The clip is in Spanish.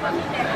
familia.